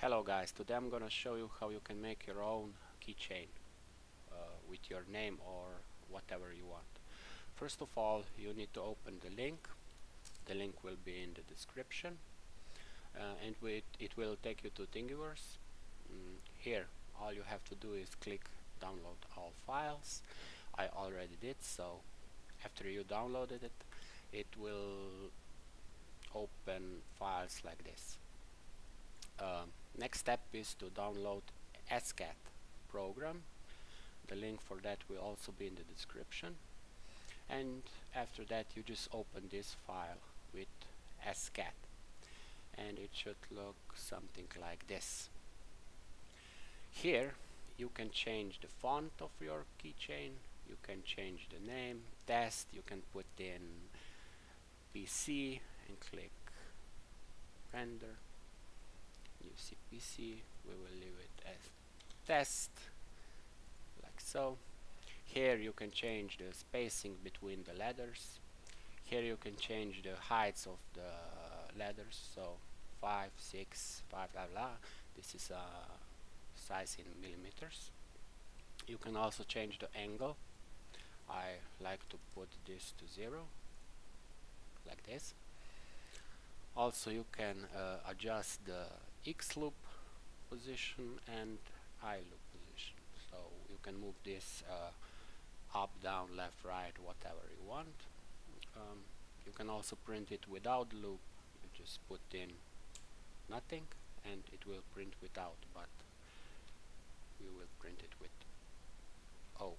Hello guys, today I'm gonna show you how you can make your own keychain uh, with your name or whatever you want. First of all, you need to open the link. The link will be in the description uh, and it will take you to Thingiverse. Mm, here, all you have to do is click download all files. I already did, so after you downloaded it, it will open files like this. Next step is to download SCAD program. The link for that will also be in the description. And after that you just open this file with SCAD and it should look something like this. Here you can change the font of your keychain, you can change the name, test, you can put in PC and click render UCPC we will leave it as test like so. Here you can change the spacing between the letters here you can change the heights of the letters so 5 6 5 blah blah. This is a size in millimeters. You can also change the angle. I like to put this to zero like this. Also you can uh, adjust the X loop position and Y loop position. So you can move this uh, up down left right whatever you want. Um, you can also print it without loop. You just put in nothing and it will print without but we will print it with O.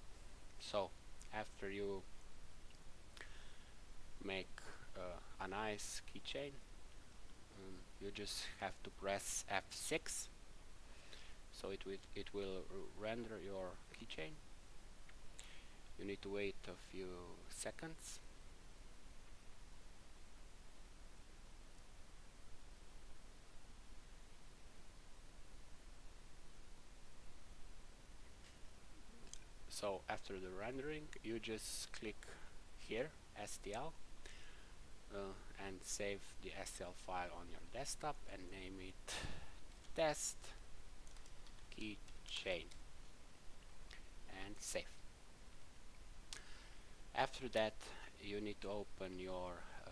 So after you make uh, a nice keychain you just have to press F6 so it will it will render your keychain. You need to wait a few seconds. So after the rendering you just click here STL uh, and save the STL file on your desktop and name it test keychain. And save. After that you need to open your uh,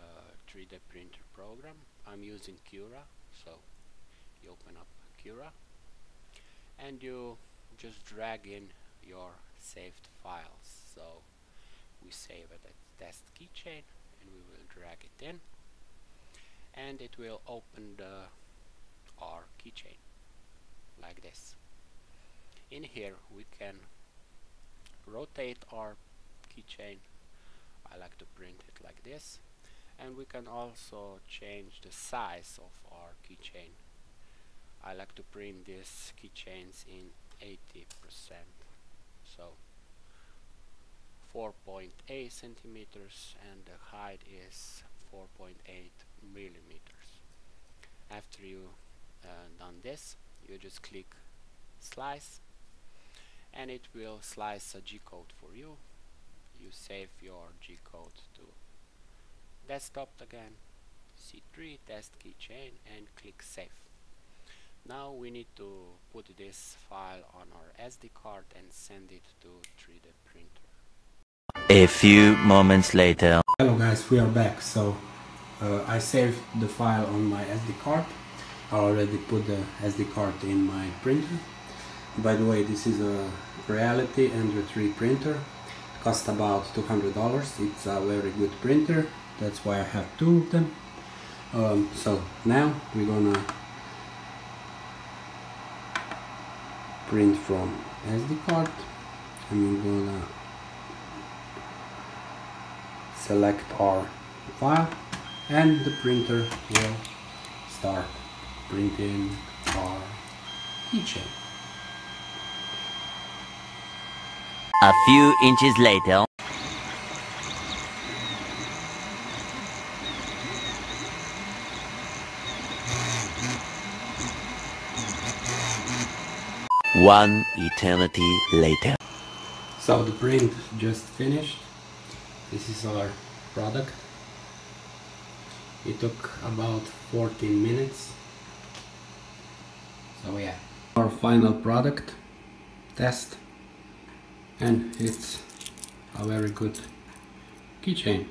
3D printer program. I'm using Cura so you open up Cura. And you just drag in your saved files. So we save it as test keychain and we will drag it in. And it will open the our keychain like this. In here we can rotate our keychain. I like to print it like this. And we can also change the size of our keychain. I like to print these keychains in 80% so 4.8 centimeters and the height is 4.8 millimeters. After you uh, done this you just click slice and it will slice a G-code for you. You save your G-code to desktop again CE3 test keychain and click save. Now we need to put this file on our SD card and send it to 3D printer a few moments later. Hello guys, we are back. So uh, I saved the file on my SD card. I already put the SD card in my printer. By the way, this is a Creality Ender 3 printer. It cost about $200. It's a very good printer. That's why I have two of them. Um, so now we're gonna print from SD card. I'm gonna select our file and the printer will start printing our keychain. A few inches later. One eternity later. So the print just finished this is our product. It took about 14 minutes. So yeah. Our final product test. And it's a very good keychain